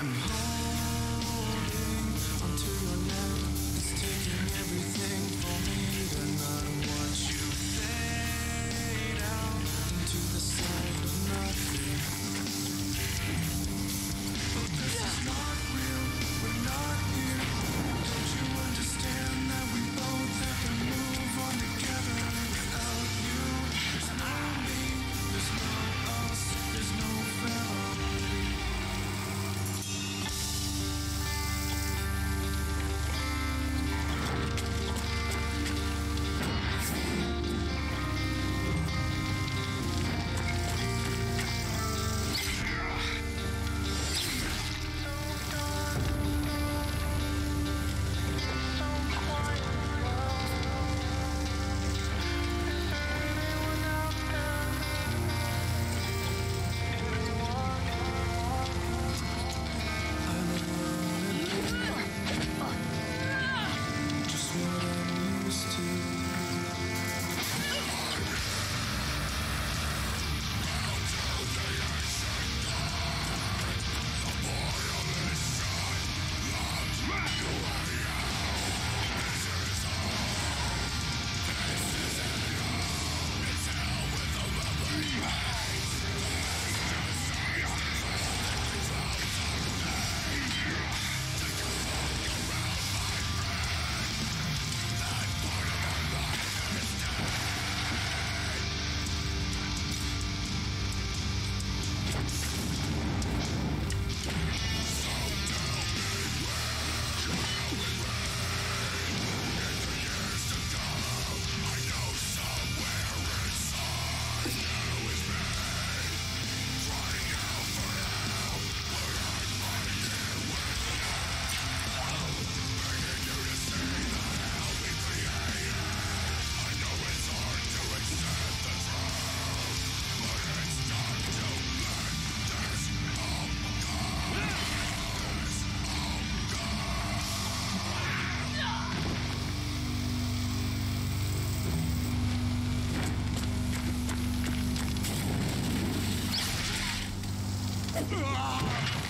I'm Ah!